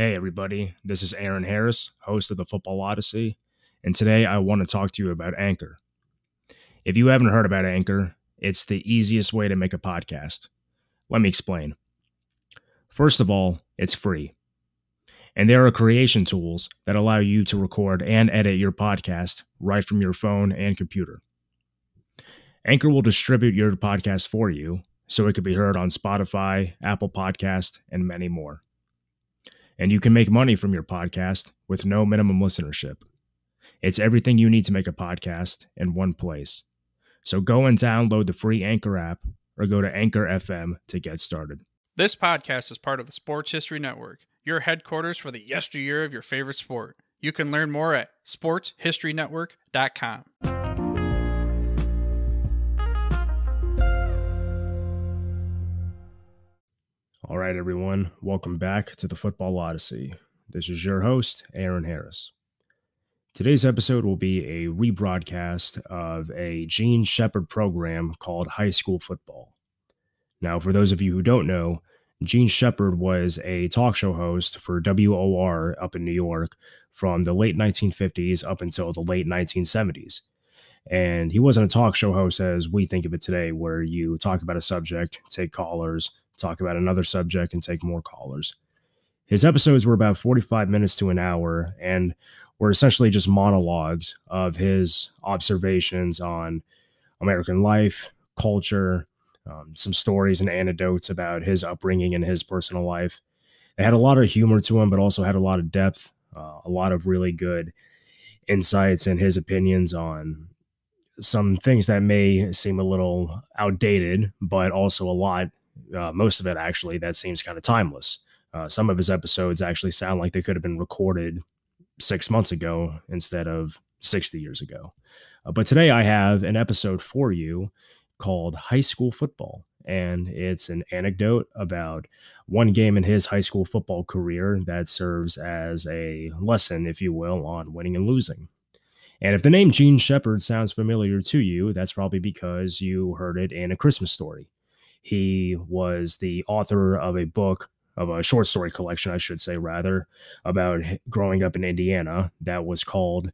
Hey, everybody, this is Aron Harris, host of the Football Odyssey, and today I want to talk to you about Anchor. If you haven't heard about Anchor, it's the easiest way to make a podcast. Let me explain. First of all, it's free. And there are creation tools that allow you to record and edit your podcast right from your phone and computer. Anchor will distribute your podcast for you so it can be heard on Spotify, Apple Podcast, and many more. And you can make money from your podcast with no minimum listenership. It's everything you need to make a podcast in one place. So go and download the free Anchor app or go to Anchor FM to get started. This podcast is part of the Sports History Network, your headquarters for the yesteryear of your favorite sport. You can learn more at sportshistorynetwork.com. All right, everyone, welcome back to the Football Odyssey. This is your host, Aron Harris. Today's episode will be a rebroadcast of a Jean Shepherd program called High School Football. Now, for those of you who don't know, Jean Shepherd was a talk show host for WOR up in New York from the late 1950s up until the late 1970s. And he wasn't a talk show host as we think of it today, where you talk about a subject, take callers, talk about another subject, and take more callers. His episodes were about 45 minutes to an hour and were essentially just monologues of his observations on American life, culture, um, some stories and anecdotes about his upbringing and his personal life. It had a lot of humor to him, but also had a lot of depth, uh, a lot of really good insights and his opinions on some things that may seem a little outdated, but also a lot, uh, most of it actually, that seems kind of timeless. Uh, some of his episodes actually sound like they could have been recorded six months ago instead of 60 years ago. Uh, but today I have an episode for you called High School Football. And it's an anecdote about one game in his high school football career that serves as a lesson, if you will, on winning and losing. And if the name Jean Shepherd sounds familiar to you, that's probably because you heard it in A Christmas Story. He was the author of a book, of a short story collection, I should say, rather, about growing up in Indiana that was called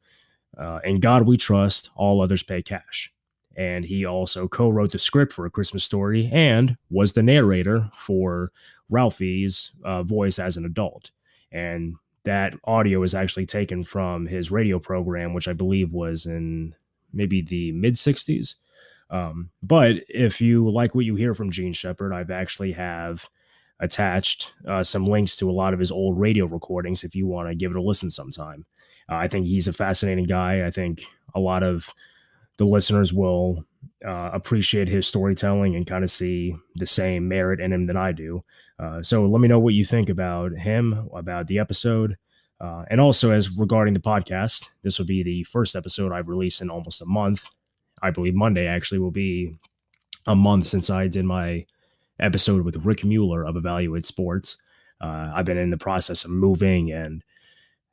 uh, In God We Trust, All Others Pay Cash. And he also co wrote the script for A Christmas Story and was the narrator for Ralphie's uh, voice as an adult. And that audio is actually taken from his radio program, which I believe was in maybe the mid 60s. Um, but if you like what you hear from Jean Shepherd, I've actually have attached uh, some links to a lot of his old radio recordings if you want to give it a listen sometime. Uh, I think he's a fascinating guy. I think a lot of the listeners will uh, appreciate his storytelling and kind of see the same merit in him that I do. Uh, so let me know what you think about him, about the episode. Uh, and also, as regarding the podcast, this will be the first episode I've released in almost a month. I believe Monday actually will be a month since I did my episode with Rick Mueller of Evaluate Sports. Uh, I've been in the process of moving and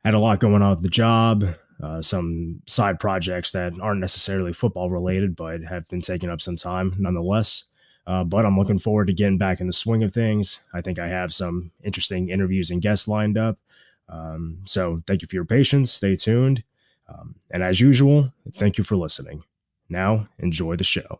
had a lot going on with the job, uh, some side projects that aren't necessarily football related, but have been taking up some time nonetheless. Uh, but I'm looking forward to getting back in the swing of things. I think I have some interesting interviews and guests lined up. Um, so thank you for your patience. Stay tuned. Um, and as usual, thank you for listening. Now, enjoy the show.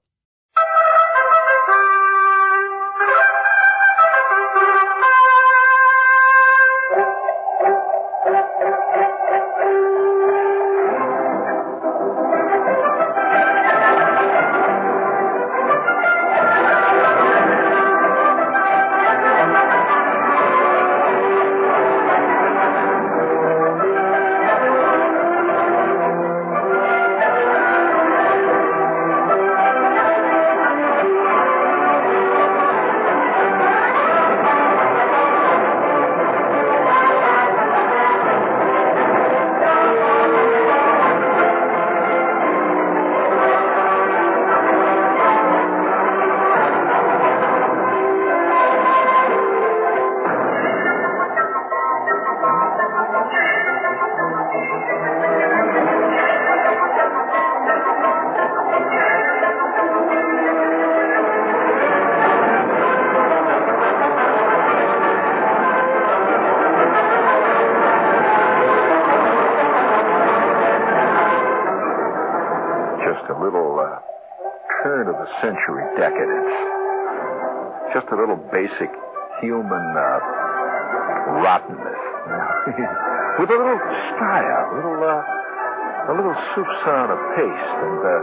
Taste, and uh,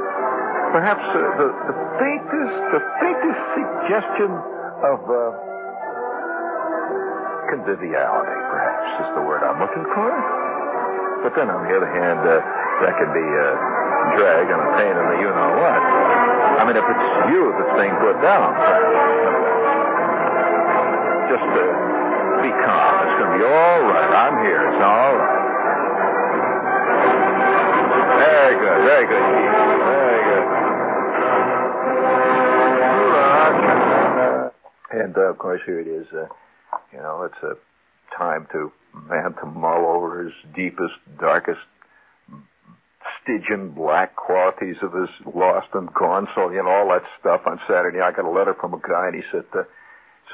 perhaps uh, the, the faintest, the faintest suggestion of uh, conviviality, perhaps, is the word I'm looking for. But then, on the other hand, uh, that can be a drag and a pain in the you know what. I mean, if it's you that's being put down, just uh, be calm. It's going to be all right. I'm here. It's all right. Very good. Very good. Very good. And uh, of course, here it is. Uh, you know, it's a time to man to mull over his deepest, darkest, Stygian black qualities of his lost and gone soul, you know, all that stuff on Saturday. I got a letter from a guy and he said, uh,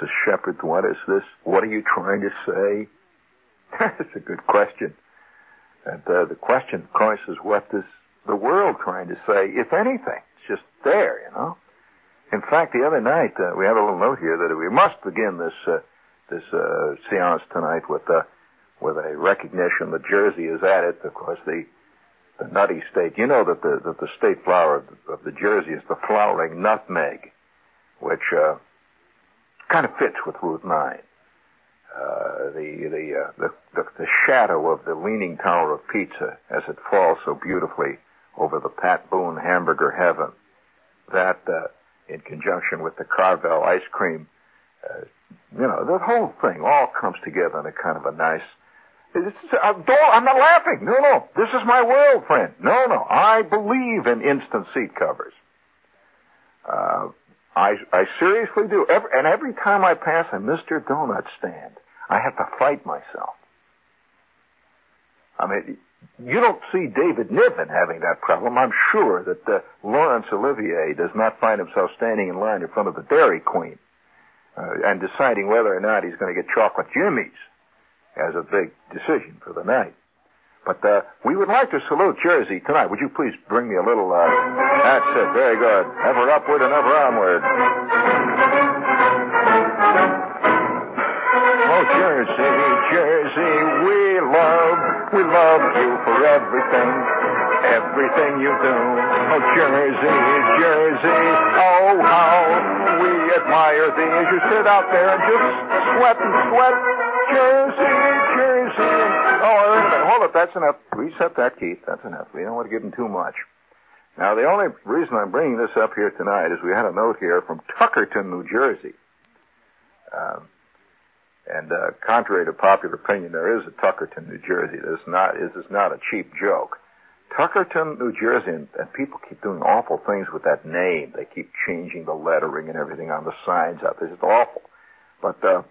says, Shepherd, what is this? What are you trying to say? That's a good question. And uh, the question, of course, is what is the world trying to say, if anything? It's just there, you know. In fact, the other night, uh, we have a little note here that we must begin this uh, this uh, seance tonight with uh, with a recognition that Jersey is at it. Of course, the the nutty state. You know that the that the state flower of the, of the Jersey is the flowering nutmeg, which uh, kind of fits with Route Nine. Uh, the the, uh, the the the shadow of the leaning tower of pizza as it falls so beautifully over the Pat Boone hamburger heaven. That, uh, in conjunction with the Carvel ice cream, uh, you know, the whole thing all comes together in a kind of a nice uh, I'm not laughing. No, no. This is my world, friend. No, no. I believe in instant seat covers. Uh, I, I seriously do. Every, and every time I pass a Mr. Donut stand, I have to fight myself. I mean, you don't see David Niven having that problem. I'm sure that uh, Laurence Olivier does not find himself standing in line in front of the Dairy Queen uh, and deciding whether or not he's going to get chocolate jimmies as a big decision for the night. But uh, we would like to salute Jersey tonight. Would you please bring me a little? Uh, that's it. Very good. Ever upward and ever onward. We love you for everything, everything you do. Oh, Jersey, Jersey, oh how we admire thee as you sit out there and just sweat and sweat. Jersey, Jersey. Oh. Hold it. That's enough. Reset that, Keith. That's enough. We don't want to give him too much. Now, the only reason I'm bringing this up here tonight is we had a note here from Tuckerton, New Jersey. Um, and uh, contrary to popular opinion, there is a Tuckerton, New Jersey. This is not, this is not a cheap joke. Tuckerton, New Jersey, and, and people keep doing awful things with that name. They keep changing the lettering and everything on the signs out there. It's awful. But uh,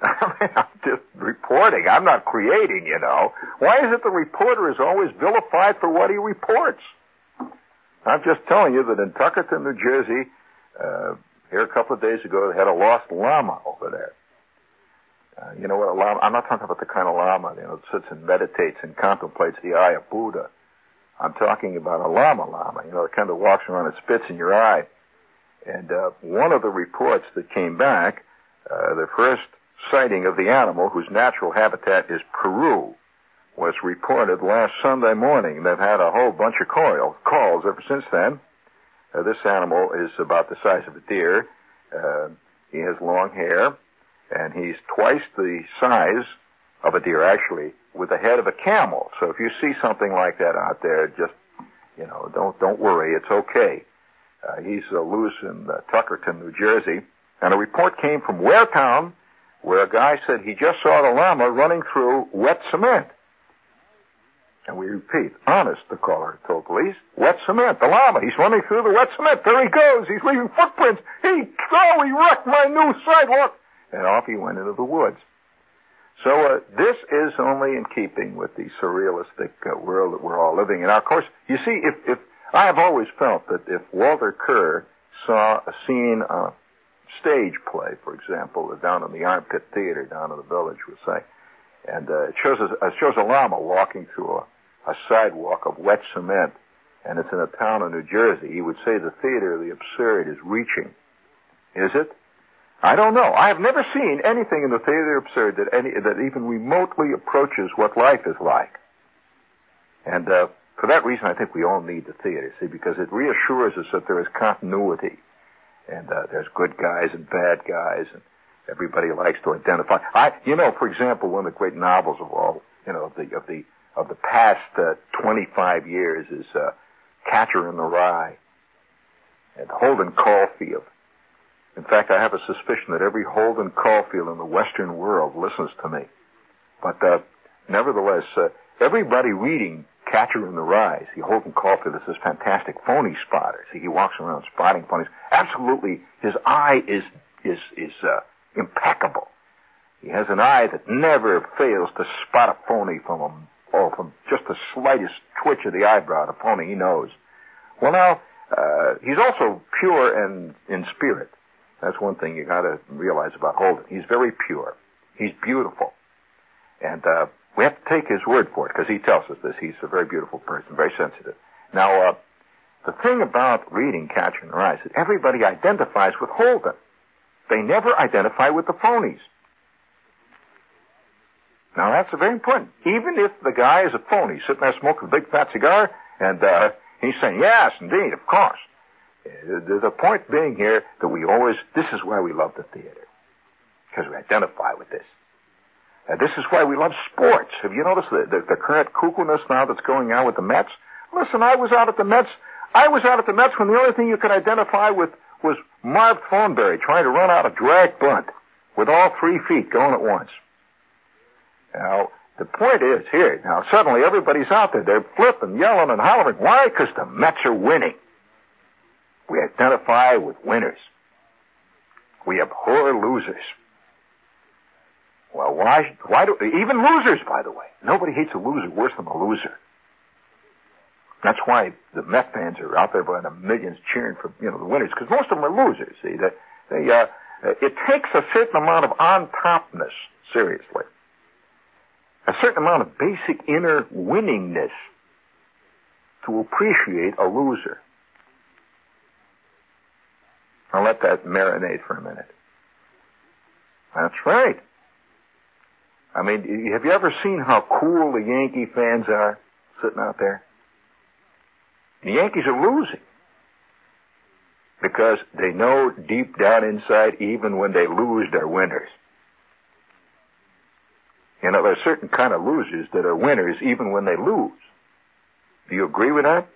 I mean, I'm just reporting. I'm not creating, you know. Why is it the reporter is always vilified for what he reports? I'm just telling you that in Tuckerton, New Jersey, uh, here a couple of days ago, they had a lost llama over there. You know what a llama, I'm not talking about the kind of llama, you know, that sits and meditates and contemplates the eye of Buddha. I'm talking about a llama llama, you know, that kind of walks around and spits in your eye. And, uh, one of the reports that came back, uh, the first sighting of the animal, whose natural habitat is Peru, was reported last Sunday morning. They've had a whole bunch of call, calls ever since then. Uh, this animal is about the size of a deer. Uh, he has long hair, and he's twice the size of a deer, actually, with the head of a camel. So if you see something like that out there, just you know, don't don't worry, it's okay. Uh, he's uh, loose in uh, Tuckerton, New Jersey, and a report came from Waretown, where a guy said he just saw the llama running through wet cement. And we repeat, honest, the caller told police, wet cement, the llama, he's running through the wet cement. There he goes, he's leaving footprints. He, oh, he wrecked my new sidewalk. And off he went into the woods. So uh, this is only in keeping with the surrealistic uh, world that we're all living in. Now, of course, you see, if, if I have always felt that if Walter Kerr saw a scene uh, stage play, for example, down in the Armpit Theater down in the village, we'll say. And uh, it shows a, shows a llama walking through a, a sidewalk of wet cement. and it's in a town in New Jersey, he would say the theater of the absurd is reaching. Is it? I don't know. I have never seen anything in the theater absurd that any that even remotely approaches what life is like. And uh, for that reason, I think we all need the theater, see, because it reassures us that there is continuity, and uh, there's good guys and bad guys, and everybody likes to identify. I, you know, for example, one of the great novels of all, you know, of the of the of the past uh, 25 years is uh, Catcher in the Rye and Holden Caulfield. In fact, I have a suspicion that every Holden Caulfield in the Western world listens to me. But uh, nevertheless, uh, everybody reading Catcher in the Rye, see, Holden Caulfield is this fantastic phony spotter. See, he walks around spotting phonies. Absolutely, his eye is is is uh, impeccable. He has an eye that never fails to spot a phony from a Oh, from just the slightest twitch of the eyebrow, the phony he knows. Well, now, uh, he's also pure and in spirit. That's one thing you gotta realize about Holden. He's very pure. He's beautiful. And, uh, we have to take his word for it, because he tells us this. He's a very beautiful person, very sensitive. Now, uh, the thing about reading Catcher in the Rye is that everybody identifies with Holden. They never identify with the phonies. Now that's very important. Even if the guy is a phony, sitting there smoking a big fat cigar, and uh, he's saying, "Yes, indeed, of course." Uh, the point being here that we always, this is why we love the theater, because we identify with this. Uh, this is why we love sports. Have you noticed the, the, the current cuckoo-ness now that's going on with the Mets? Listen, I was out at the Mets. I was out at the Mets when the only thing you could identify with was Marv Throneberry trying to run out a drag bunt with all three feet going at once. Now, the point is here, now suddenly everybody's out there. They're flipping, yelling, and hollering. Why? Because the Mets are winning. We identify with winners. We abhor losers. Well, why, why do, even losers, by the way. Nobody hates a loser worse than a loser. That's why the Met fans are out there by the millions cheering for, you know, the winners, because most of them are losers, see. They, they, uh, it takes a certain amount of on-topness, seriously a certain amount of basic inner winningness to appreciate a loser. I'll let that marinate for a minute. That's right. I mean, have you ever seen how cool the Yankee fans are sitting out there? The Yankees are losing because they know deep down inside, even when they lose, they're winners. You know, there are certain kind of losers that are winners even when they lose. Do you agree with that?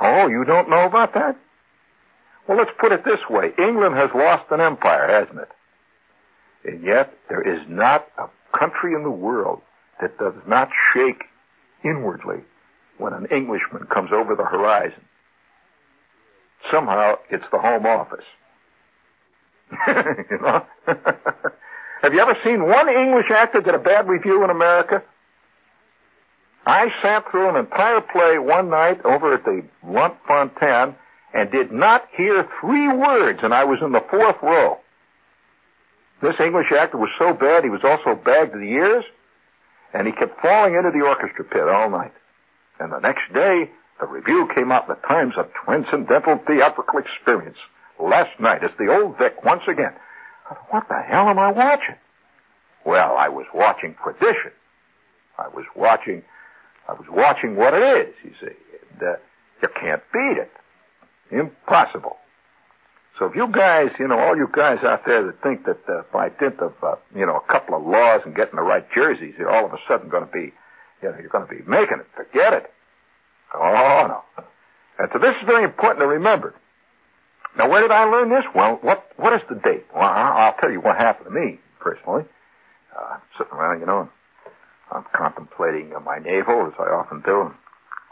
Oh, you don't know about that? Well, let's put it this way. England has lost an empire, hasn't it? And yet, there is not a country in the world that does not shake inwardly when an Englishman comes over the horizon. Somehow, it's the Home Office. you know? Have you ever seen one English actor get a bad review in America? I sat through an entire play one night over at the Lunt-Fontanne and did not hear three words, and I was in the fourth row. This English actor was so bad he was also bagged to the ears, and he kept falling into the orchestra pit all night. And the next day, the review came out in the Times of Transcendental Theatrical Experience. Last night, it's the old Vic once again. What the hell am I watching? Well, I was watching tradition. I was watching, I was watching what it is, you see. And, uh, you can't beat it. Impossible. So if you guys, you know, all you guys out there that think that uh, by dint of, uh, you know, a couple of laws and getting the right jerseys, you're all of a sudden going to be, you know, you're going to be making it. Forget it. Oh, no. And so this is very important to remember. Now, where did I learn this? Well, what what is the date? Well, I'll tell you what happened to me personally. Uh, I'm sitting around, you know, I'm contemplating uh, my navel as I often do.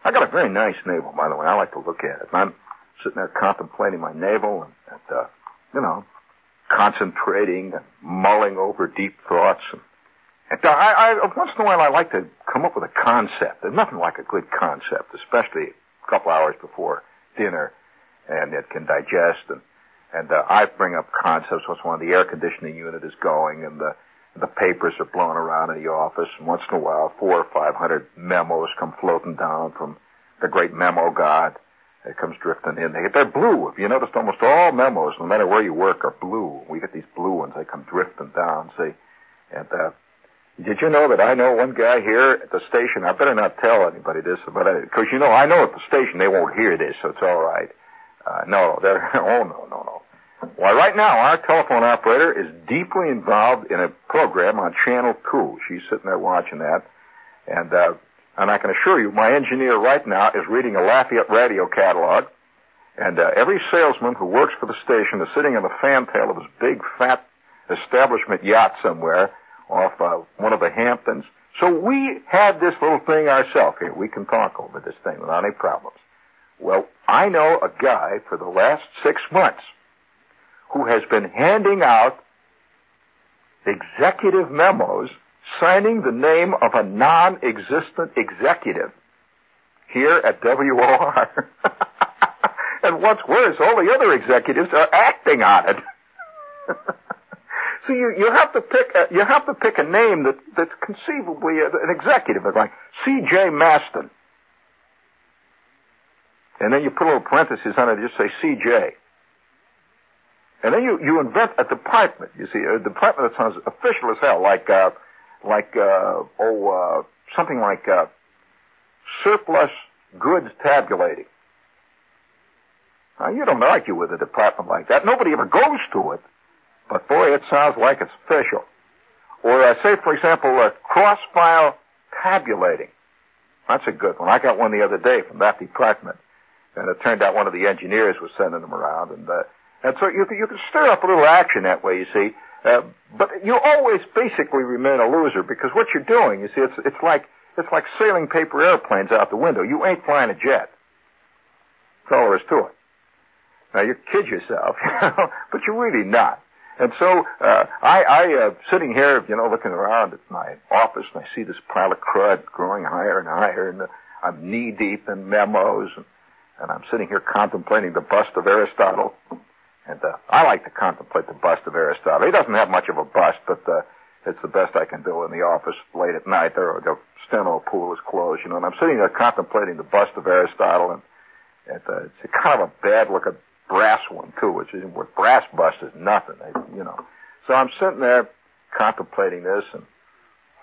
I got a very nice navel, by the way. I like to look at it. And I'm sitting there contemplating my navel and, and uh, you know, concentrating and mulling over deep thoughts. And, and uh, I, I, once in a while, I like to come up with a concept. There's nothing like a good concept, especially a couple hours before dinner and it can digest and and uh, I bring up concepts once when the air conditioning unit is going and the the papers are blown around in the office and once in a while four or five hundred memos come floating down from the great memo god that comes drifting in. They, they're blue. If you noticed, almost all memos, no matter where you work, are blue. We get these blue ones. They come drifting down. See, and uh, did you know that I know one guy here at the station? I better not tell anybody this, but because you know I know at the station they won't hear this, so it's all right. Uh, no, they're oh no no no. Why, right now our telephone operator is deeply involved in a program on Channel Two. She's sitting there watching that, and uh, and I can assure you, my engineer right now is reading a Lafayette radio catalog, and uh, every salesman who works for the station is sitting in the fantail of his big fat establishment yacht somewhere off uh, one of the Hamptons. So we had this little thing ourselves here. We can talk over this thing without any problems. Well, I know a guy for the last six months who has been handing out executive memos signing the name of a non-existent executive here at WOR. and what's worse, all the other executives are acting on it. so you, you have to pick a, you have to pick a name that, that's conceivably an executive, like C.J. Maston. And then you put a little parenthesis on it, and just say C.J. And then you, you invent a department, you see, a department that sounds official as hell, like, uh, like, uh, oh, uh, something like, uh, surplus goods tabulating. Now, you don't argue with a department like that. Nobody ever goes to it. But boy, it sounds like it's official. Or uh, say, for example, uh, cross-file tabulating. That's a good one. I got one the other day from that department. And it turned out one of the engineers was sending them around. And, uh, and so you, you can stir up a little action that way, you see. Uh, but you always basically remain a loser because what you're doing, you see, it's, it's like, it's like sailing paper airplanes out the window. You ain't flying a jet. That's all there is to it. Now you kid yourself, but you're really not. And so uh, I, I uh, sitting here, you know, looking around at my office, and I see this pile of crud growing higher and higher, and uh, I'm knee deep in memos, and, and I'm sitting here contemplating the bust of Aristotle. And uh, I like to contemplate the bust of Aristotle. He doesn't have much of a bust, but uh, it's the best I can do in the office late at night. There, the steno pool is closed, you know, and I'm sitting there contemplating the bust of Aristotle, and, and uh, it's a kind of a bad looking brass one too, which is what brass bust is nothing, you know. So I'm sitting there contemplating this and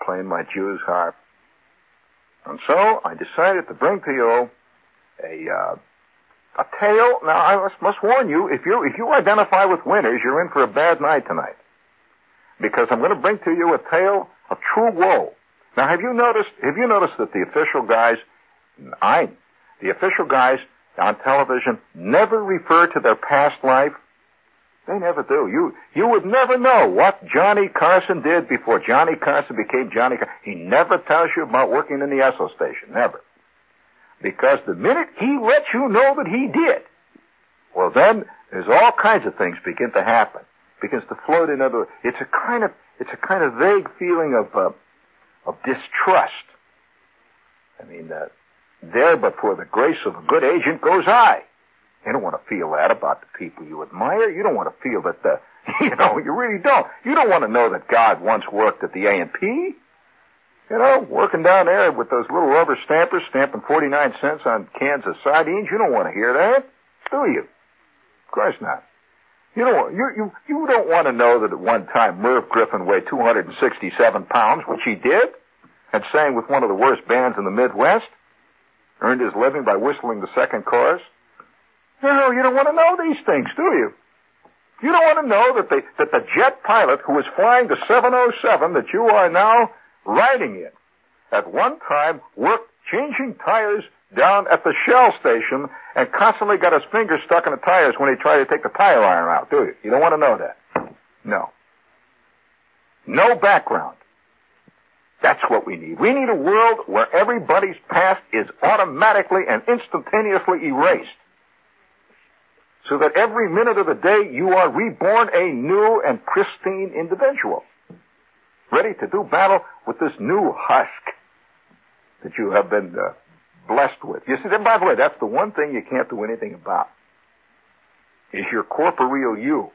playing my Jew's harp. And so I decided to bring to you a uh, a tale. Now, I must, must warn you, if you if you identify with winners, you're in for a bad night tonight. Because I'm going to bring to you a tale of true woe. Now, have you noticed? Have you noticed that the official guys, I, the official guys on television, never refer to their past life? They never do. You you would never know what Johnny Carson did before Johnny Carson became Johnny. Carson. He never tells you about working in the Esso station. Never. Because the minute he lets you know that he did, well then there's all kinds of things begin to happen. Begins to float in other. It's a kind of it's a kind of vague feeling of uh, of distrust. I mean, uh, there but for the grace of a good agent goes I. You don't want to feel that about the people you admire. You don't want to feel that the, you know, you really don't. You don't want to know that God once worked at the A&P. You know, working down there with those little rubber stampers stamping 49 cents on cans of sardines, you don't want to hear that, do you? Of course not. You don't, you, you, you don't want to know that at one time Merv Griffin weighed 267 pounds, which he did, and sang with one of the worst bands in the Midwest, earned his living by whistling the second chorus. No, you don't want to know these things, do you? You don't want to know that the, that the jet pilot who was flying the 707 that you are now riding it. At one time, worked changing tires down at the Shell station and constantly got his fingers stuck in the tires when he tried to take the tire iron out, do you? You don't want to know that. No. No background. That's what we need. We need a world where everybody's past is automatically and instantaneously erased. So that every minute of the day you are reborn a new and pristine individual ready to do battle with this new husk that you have been uh, blessed with. You see, then, by the way, that's the one thing you can't do anything about, is your corporeal you.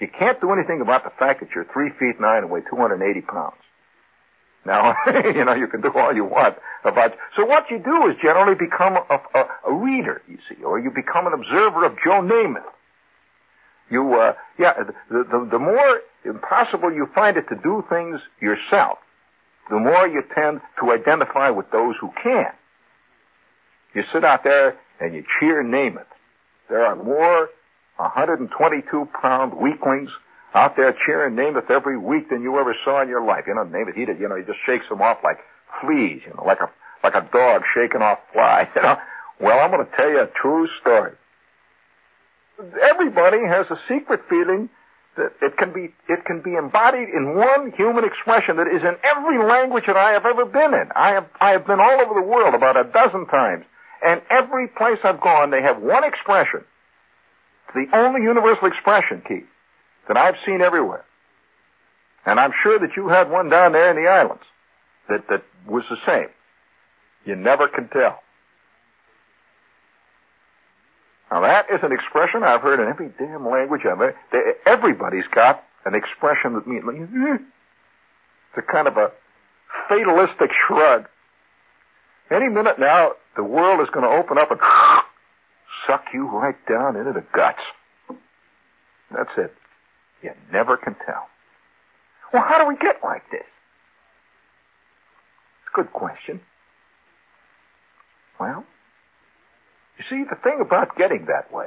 You can't do anything about the fact that you're three feet nine and weigh 280 pounds. Now, you know, you can do all you want about. So what you do is generally become a, a, a reader, you see, or you become an observer of Joe Namath. You, uh, yeah, the, the, the more impossible you find it to do things yourself, the more you tend to identify with those who can. You sit out there and you cheer Namath. There are more 122 pound weaklings out there cheering Namath every week than you ever saw in your life. You know, Namath, he did, you know, he just shakes them off like fleas, you know, like a, like a dog shaking off flies, you know. Well, I'm going to tell you a true story. Everybody has a secret feeling it can be, it can be embodied in one human expression that is in every language that I have ever been in. I have, I have been all over the world about a dozen times. And every place I've gone, they have one expression. It's the only universal expression, Keith that I've seen everywhere. And I'm sure that you had one down there in the islands that, that was the same. You never can tell. Now that is an expression I've heard in every damn language ever. Everybody's got an expression that means, it's a kind of a fatalistic shrug. Any minute now, the world is going to open up and suck you right down into the guts. That's it. You never can tell. Well, how do we get like this? It's a good question. Well, you see, the thing about getting that way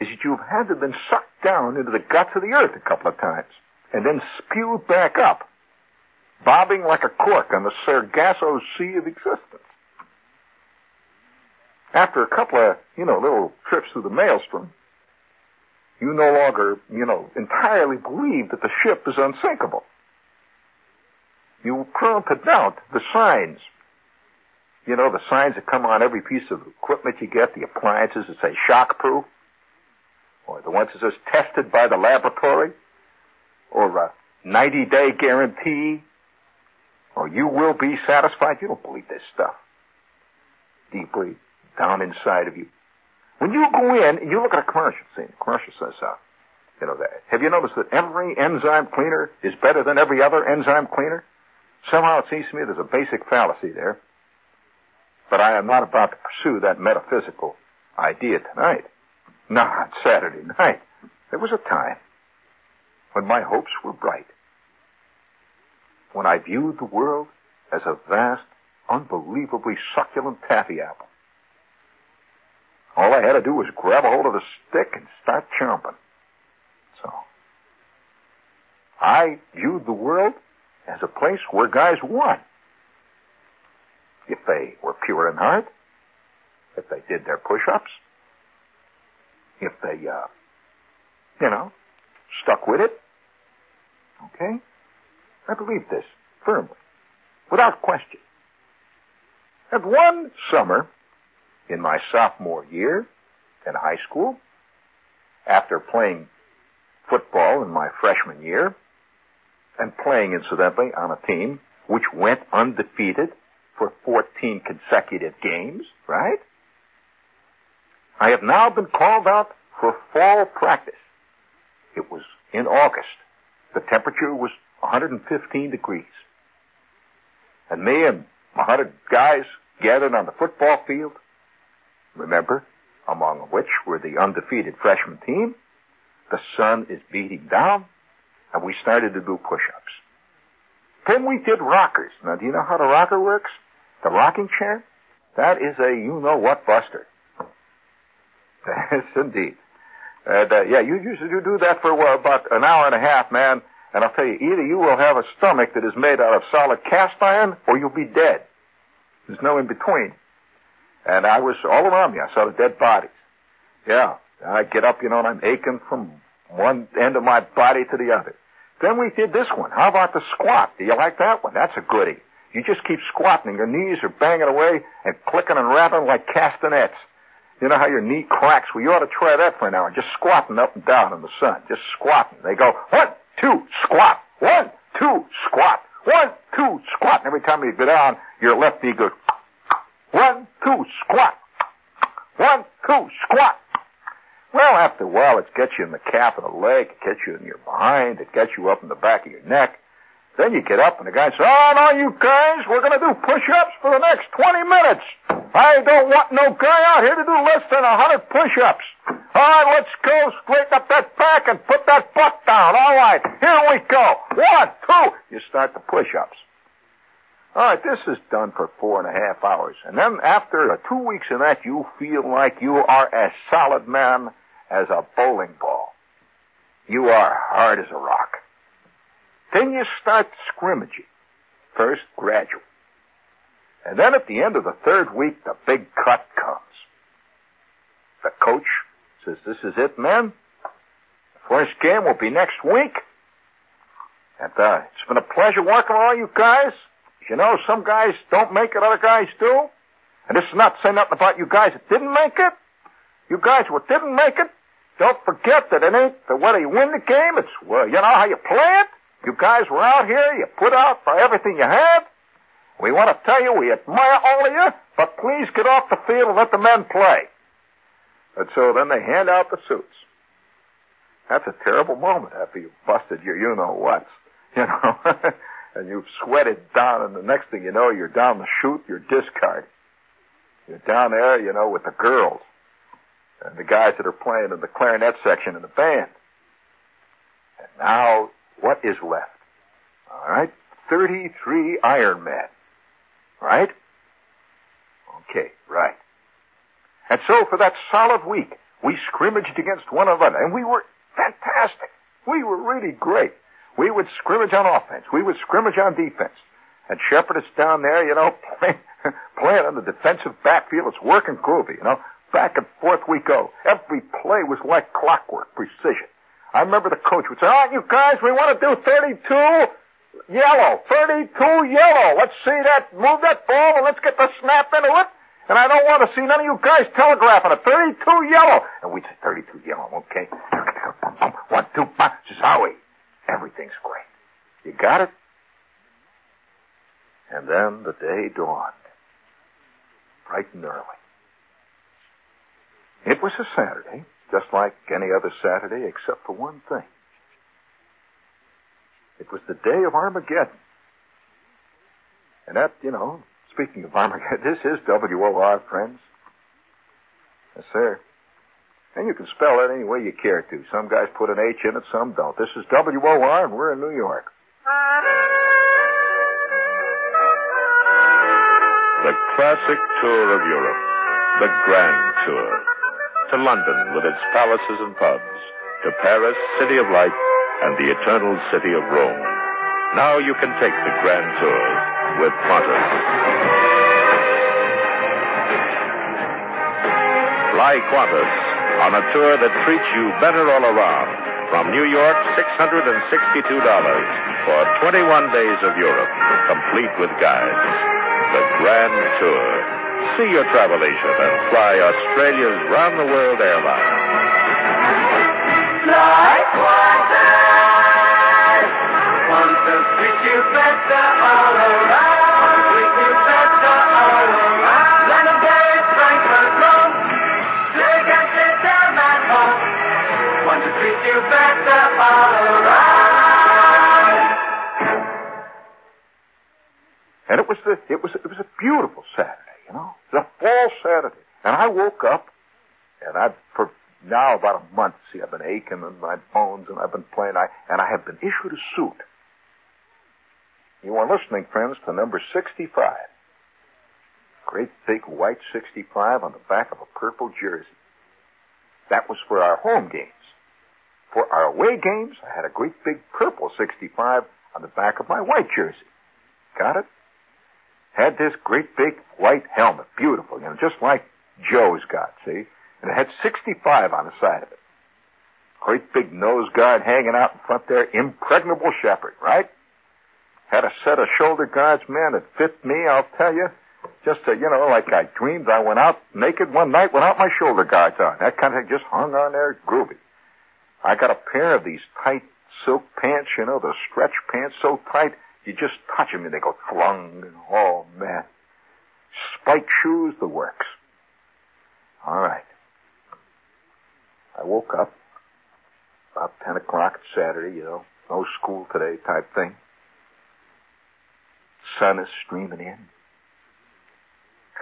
is that you've had to been sucked down into the guts of the earth a couple of times and then spewed back up, bobbing like a cork on the Sargasso Sea of existence. After a couple of, you know, little trips through the maelstrom, you no longer, you know, entirely believe that the ship is unsinkable. You to doubt the signs. You know, the signs that come on every piece of equipment you get, the appliances that say shockproof, or the ones that says tested by the laboratory, or a 90 day guarantee, or you will be satisfied. You don't believe this stuff. Deeply down inside of you. When you go in and you look at a commercial, see, the commercial says, uh, you know, that. Have you noticed that every enzyme cleaner is better than every other enzyme cleaner? Somehow it seems to me there's a basic fallacy there. But I am not about to pursue that metaphysical idea tonight. Not Saturday night. There was a time when my hopes were bright. When I viewed the world as a vast, unbelievably succulent taffy apple. All I had to do was grab a hold of the stick and start chomping. So, I viewed the world as a place where guys won. If they were pure in heart, if they did their push-ups, if they, uh, you know, stuck with it. Okay? I believe this firmly, without question. And one summer, in my sophomore year in high school, after playing football in my freshman year, and playing, incidentally, on a team which went undefeated for 14 consecutive games, right? I have now been called out for fall practice. It was in August. The temperature was 115 degrees. And me and 100 guys gathered on the football field remember, among which were the undefeated freshman team. The sun is beating down, and we started to do push-ups. Then we did rockers. Now, do you know how the rocker works? The rocking chair? That is a you-know-what buster. Yes, indeed. And, uh, yeah, you usually do that for well, about an hour and a half, man. And I'll tell you, either you will have a stomach that is made out of solid cast iron, or you'll be dead. There's no in between. And I was all around me. I saw the dead bodies. Yeah. I get up, you know, and I'm aching from one end of my body to the other. Then we did this one. How about the squat? Do you like that one? That's a goodie. You just keep squatting. Your knees are banging away and clicking and rapping like castanets. You know how your knee cracks? Well, you ought to try that for an hour. Just squatting up and down in the sun. Just squatting. They go, one, two, squat. One, two, squat. One, two, squat. And every time you go down, your left knee goes one, two, squat. One, two, squat. Well, after a while, it gets you in the calf of the leg, it gets you in your behind, it gets you up in the back of your neck. Then you get up and the guy says, Oh, no, you guys, we're going to do push-ups for the next 20 minutes. I don't want no guy out here to do less than a 100 push-ups. All right, let's go. Straighten up that back and put that butt down. All right, here we go. One, two. You start the push-ups. All right, this is done for four and a half hours. And then after two weeks of that, you feel like you are as solid man as a bowling ball. You are hard as a rock. Then you start scrimmaging. First, gradual. And then at the end of the third week, the big cut comes. The coach says, this is it, men. The first game will be next week. And uh, it's been a pleasure working with all you guys. You know, some guys don't make it, other guys do. And this is not saying nothing about you guys that didn't make it. You guys who didn't make it, don't forget that it ain't the whether you win the game, it's well, you know how you play it. You guys were out here, you put out for everything you had. We want to tell you we admire all of you, but please get off the field and let the men play. And so then they hand out the suits. That's a terrible moment after you've busted your you know what's, you know, and you've sweated down, and the next thing you know, you're down the chute, you're discarded. You're down there, you know, with the girls and the guys that are playing in the clarinet section in the band. And now, what is left? All right, 33 Iron Men. Right? Okay, right. And so for that solid week, we scrimmaged against one another, and we were fantastic. We were really great. We would scrimmage on offense. We would scrimmage on defense. And Shepherd is down there, you know, playing, playing on the defensive backfield. It's working groovy, you know. Back and forth we go. Every play was like clockwork, precision. I remember the coach would say, all right, you guys, we want to do 32 yellow, 32 yellow. Let's see that, move that ball and let's get the snap into it. And I don't want to see none of you guys telegraphing it. 32 yellow. And we'd say 32 yellow, okay. One, two, five, Zowie. Everything's great. You got it? And then the day dawned. Bright and early. It was a Saturday, just like any other Saturday, except for one thing. It was the day of Armageddon. And that, you know, speaking of Armageddon, this is W-O-R, friends. Yes, sir. And you can spell it any way you care to. Some guys put an H in it, some don't. This is W-O-R, and we're in New York. The classic tour of Europe. The Grand Tour. To London with its palaces and pubs. To Paris, City of Light, and the eternal city of Rome. Now you can take the Grand Tour with Qantas. Fly Qantas on a tour that treats you better all around. From New York, $662 for 21 days of Europe, complete with guides. The Grand Tour. See your travel agent and fly Australia's round the world airline. Fly Qantas. Qantas treats you better all around. Treat you better all around. London, Paris, Frankfurt, Rome. Zurich, Amsterdam, and home. Qantas treats you better all around. And it was the, it was, it was a beautiful Saturday, you know. It was a fall Saturday. And I woke up, and I've, for now about a month, see, I've been aching in my bones, and I've been playing, I, and I have been issued a suit. You are listening, friends, to number 65. Great big white 65 on the back of a purple jersey. That was for our home games. For our away games, I had a great big purple 65 on the back of my white jersey. Got it? Had this great big white helmet, beautiful, you know, just like Joe's got, see? And it had 65 on the side of it. Great big nose guard hanging out in front there, impregnable Shepherd, right? Had a set of shoulder guards, man, that fit me, I'll tell you. Just, uh, you know, like I dreamed I went out naked one night without my shoulder guards on. That kind of thing just hung on there groovy. I got a pair of these tight silk pants, you know, the stretch pants so tight, you just touch them and they go thlung. Oh, man. Spike shoes, the works. All right. I woke up about 10 o'clock Saturday, you know, no school today type thing. sun is streaming in.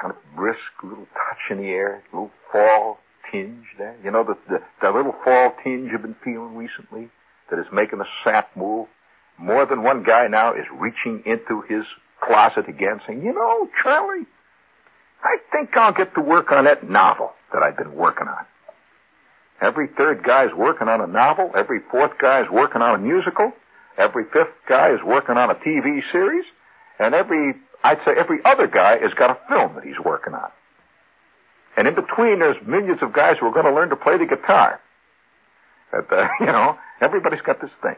Kind of brisk, little touch in the air, little fall tinge there. You know, the, the, the little fall tinge you've been feeling recently that is making the sap move. More than one guy now is reaching into his closet again saying, you know, Charlie, I think I'll get to work on that novel that I've been working on. Every third guy's working on a novel. Every fourth guy's working on a musical. Every fifth guy is working on a TV series. And every, I'd say every other guy has got a film that he's working on. And in between, there's millions of guys who are going to learn to play the guitar. But, uh, you know, everybody's got this thing.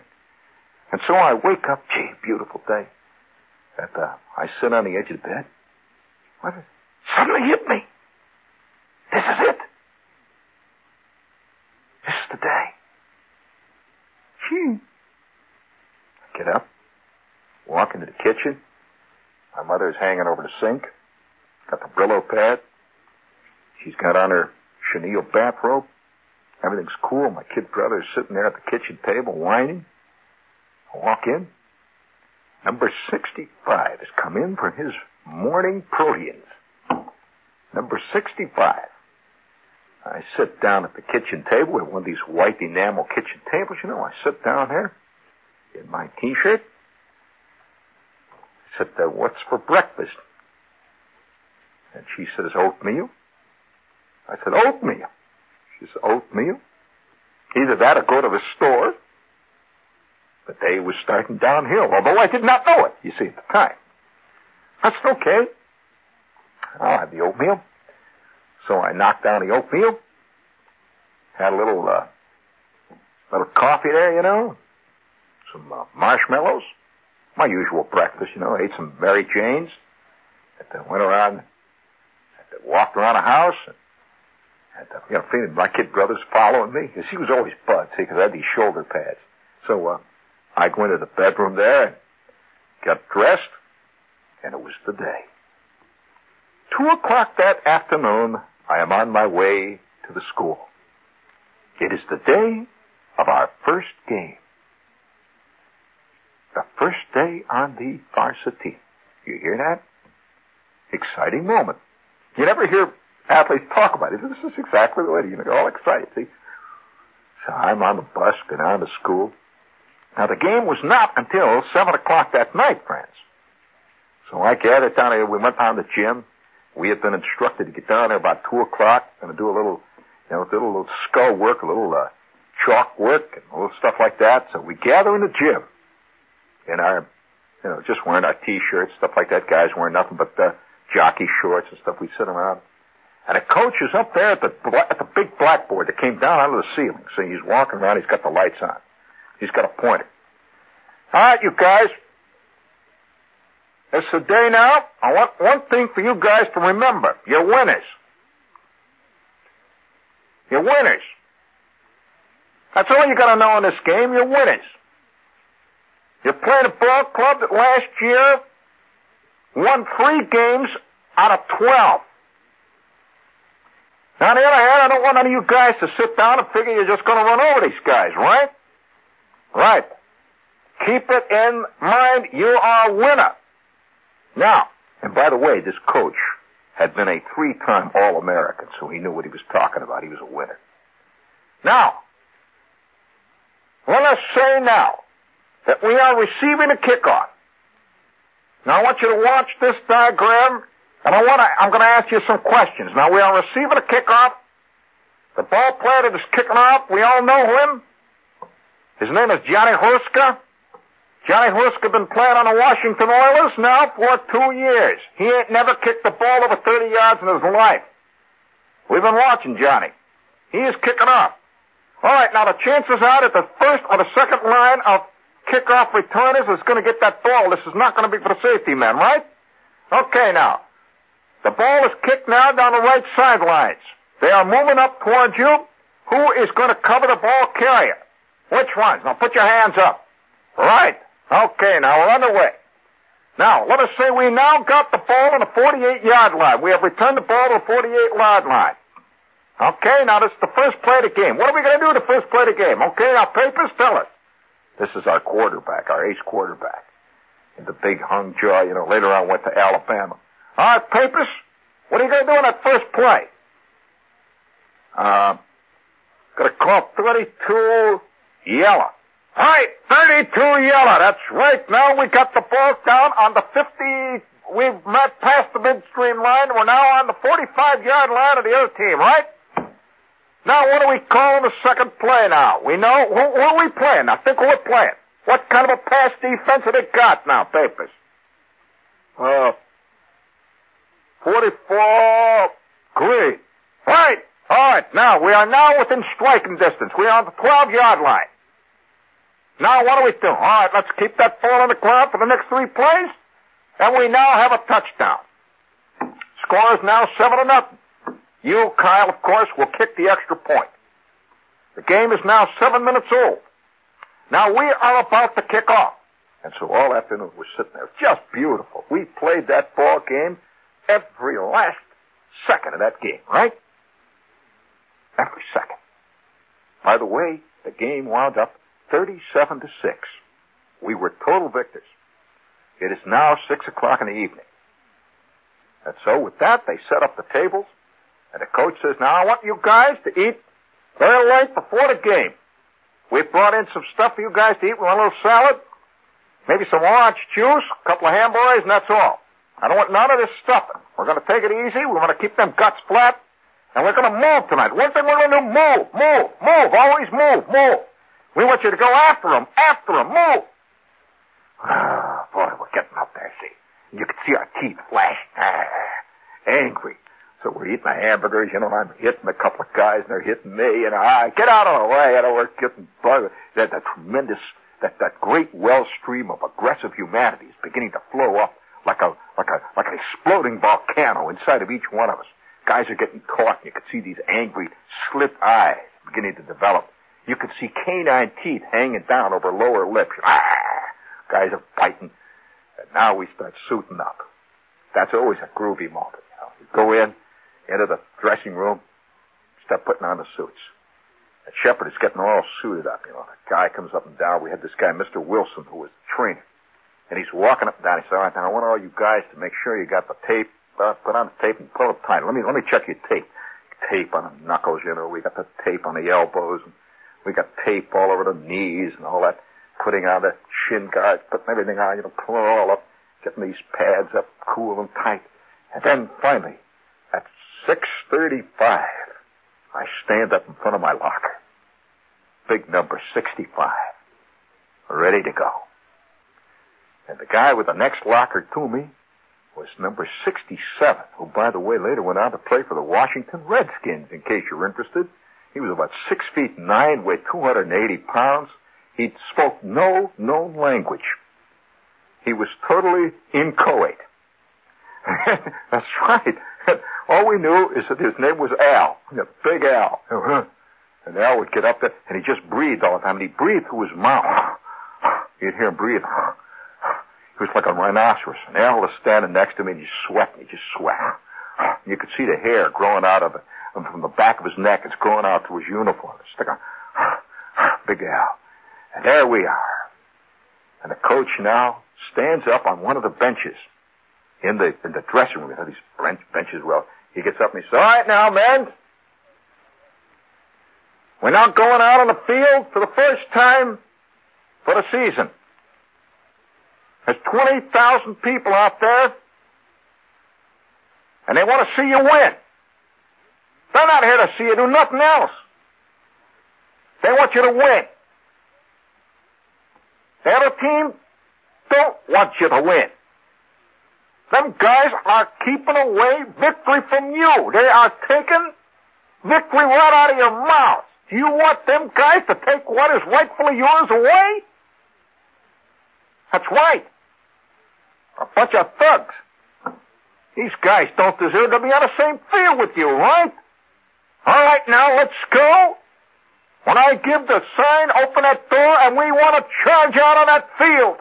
And so I wake up, gee, beautiful day. And, uh, I sit on the edge of the bed. What? is- Suddenly hit me. This is it. This is the day. Gee. I get up, walk into the kitchen. My mother's hanging over the sink. Got the Brillo pad. She's got on her chenille bathrobe. Everything's cool. My kid brother's sitting there at the kitchen table whining. Walk in. Number 65 has come in for his morning proteins. Number 65. I sit down at the kitchen table with one of these white enamel kitchen tables, you know. I sit down there in my t-shirt. I said, uh, what's for breakfast? And she says, oatmeal. I said, oatmeal. She says, oatmeal? Either that or go to the store. Day was starting downhill, although I did not know it, you see, at the time. I said, okay. I'll have the oatmeal. So I knocked down the oatmeal. Had a little, uh, little coffee there, you know. Some uh, marshmallows. My usual breakfast, you know. I Ate some Mary Janes. Then went around, walked around the house. And, and uh, you know, feeling my kid brother's following me. Because he was always Bud, see, because I had these shoulder pads. So, uh, I go into the bedroom there and got dressed. And it was the day. Two o'clock that afternoon, I am on my way to the school. It is the day of our first game. The first day on the varsity. You hear that? Exciting moment. You never hear athletes talk about it. This is exactly the way you get all excited, see? So I'm on the bus, go down to school. Now the game was not until seven o'clock that night, friends. So I gathered down here. We went down to the gym. We had been instructed to get down there about two o'clock and do a little, you know, do a little skull work, a little uh, chalk work, and a little stuff like that. So we gather in the gym in our, you know, just wearing our t-shirts, stuff like that. Guys wearing nothing but uh, jockey shorts and stuff. We sit around, and a coach is up there at the at the big blackboard that came down out of the ceiling. So he's walking around. He's got the lights on. He's got a pointer. All right, you guys. It's the day now. I want one thing for you guys to remember. You're winners. You're winners. That's all you gotta know in this game. You're winners. You're playing a ball club that last year won three games out of twelve. Now, on the other hand, I don't want any of you guys to sit down and figure you're just gonna run over these guys, right? Right. Keep it in mind, you are a winner. Now, and by the way, this coach had been a three-time All-American, so he knew what he was talking about. He was a winner. Now, let us say now that we are receiving a kickoff. Now I want you to watch this diagram, and I want to, I'm going to ask you some questions. Now we are receiving a kickoff. The ball player that is kicking off, we all know him. His name is Johnny Huska. Johnny Huska been playing on the Washington Oilers now for two years. He ain't never kicked the ball over 30 yards in his life. We've been watching Johnny. He is kicking off. All right, now the chances are that the first or the second line of kickoff returners is going to get that ball. This is not going to be for the safety men, right? Okay, now. The ball is kicked now down the right sidelines. They are moving up towards you. Who is going to cover the ball carrier? Which ones? Now put your hands up. Right. Okay, now we're underway. Now, let us say we now got the ball on the 48 yard line. We have returned the ball to the 48 yard line. Okay, now this is the first play of the game. What are we going to do the first play of the game? Okay, now papers tell us. This is our quarterback, our ace quarterback. And the big hung jaw, you know, later on went to Alabama. All right, Papers, what are you going to do in that first play? Uh, gonna call 32 yellow. All right, 32 yellow. That's right. Now we got the ball down on the 50. We've met past the midstream line. We're now on the 45 yard line of the other team, right? Now, what do we call the second play now? We know, who, who are we playing? Now, think we're playing. What kind of a pass defense have they got now, Papers? Uh, 44 green. Right. All right. Now, we are now within striking distance. We are on the 12 yard line. Now, what do we do? All right, let's keep that ball on the ground for the next three plays. And we now have a touchdown. Score is now seven to nothing. You, Kyle, of course, will kick the extra point. The game is now seven minutes old. Now we are about to kick off. And so all afternoon we're sitting there. Just beautiful. We played that ball game every last second of that game, right? Every second. By the way, the game wound up 37 to 6. We were total victors. It is now 6 o'clock in the evening. And so with that, they set up the tables, and the coach says, now I want you guys to eat very late before the game. We brought in some stuff for you guys to eat. We want a little salad, maybe some orange juice, a couple of hamburgers, and that's all. I don't want none of this stuffing. We're going to take it easy. We're going to keep them guts flat, and we're going to move tonight. One thing we're going to do, move, move, move, always move, move. We want you to go after them, after them, move. Ah, boy, we're getting up there, see. You can see our teeth flash. Ah, angry. So we're eating our hamburgers, you know, I'm hitting a couple of guys and they're hitting me, and I get out of the way, you know, we're getting bugged. That, that tremendous, that, that great well stream of aggressive humanity is beginning to flow up like a, like a, like an exploding volcano inside of each one of us. Guys are getting caught, and you can see these angry, slit eyes beginning to develop. You can see canine teeth hanging down over lower lips. Ah, guys are biting. And now we start suiting up. That's always a groovy moment. You, know. you go in, into the dressing room, start putting on the suits. And Shepherd is getting all suited up. You know, the guy comes up and down. We had this guy, Mr. Wilson, who was the trainer. And he's walking up and down. He said, all right, now I want all you guys to make sure you got the tape, uh, put on the tape and pull it tight. Let me, let me check your tape. Tape on the knuckles, you know. We got the tape on the elbows and we got tape all over the knees and all that. Putting on the shin guards, putting everything on, you know, pulling it all up, getting these pads up cool and tight. And then finally, at 6.35, I stand up in front of my locker. Big number 65. Ready to go. And the guy with the next locker to me was number 67, who, by the way, later went on to play for the Washington Redskins, in case you're interested. He was about six feet nine, weighed 280 pounds. He spoke no known language. He was totally inchoate. That's right. All we knew is that his name was Al. Big Al. Uh-huh. And Al would get up there, and he just breathed all the time. And he breathed through his mouth. You'd hear him breathe. He was like a rhinoceros. And Al was standing next to me, and he's sweating. He just sweat. You could see the hair growing out of it. From the back of his neck, it's growing out to his uniform. It's like a Big Al. And there we are. And the coach now stands up on one of the benches in the in the dressing room. You know, these bench, benches. Well, he gets up and he says, "All right, now, men, we're now going out on the field for the first time for the season. There's twenty thousand people out there, and they want to see you win. They're not here to see you do nothing else. They want you to win. The other team don't want you to win. Them guys are keeping away victory from you. They are taking victory right out of your mouth. Do you want them guys to take what is rightfully yours away? That's right. A bunch of thugs. These guys don't deserve to be on the same field with you, right? All right, now let's go. When I give the sign, open that door, and we want to charge out on that field.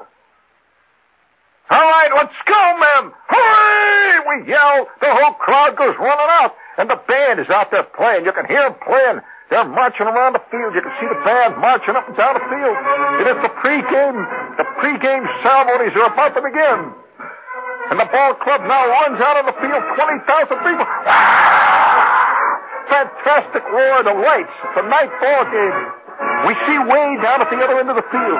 All right, let's go, men! Hooray! We yell. The whole crowd goes running out, and the band is out there playing. You can hear them playing. They're marching around the field. You can see the band marching up and down the field. It is the pregame, the pregame ceremonies are about to begin. And the ball club now runs out on the field, 20,000 people. Fantastic roar of the lights. It's a night ball game. We see way down at the other end of the field.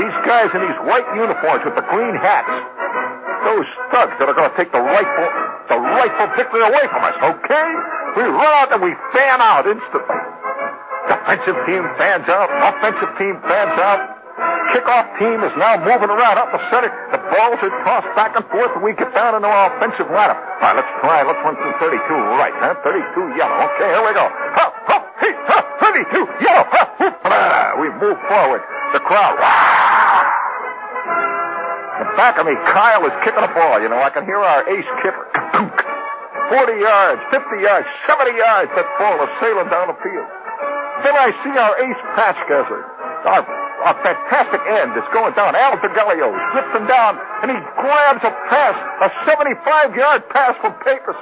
These guys in these white uniforms with the green hats. Those thugs that are going to take the rightful, the rightful victory away from us, okay? We run out and we fan out instantly. Defensive team fans out. Offensive team fans out. Kickoff team is now moving around up the center. The balls are tossed back and forth, and we get down into our offensive lineup. All right, let's try. Let's run through 32 right, huh? 32 yellow. Okay, here we go. Hup, hup, hey, hup, 32 yellow. Hup, whoop. We move forward. The crowd. In back of me, Kyle is kicking a ball. You know, I can hear our ace kicker. 40 yards, 50 yards, 70 yards. That ball is sailing down the field. Then I see our ace pass catcher. Our, our fantastic end is going down. Al Degalio slips him down, and he grabs a pass, a 75-yard pass from Papus.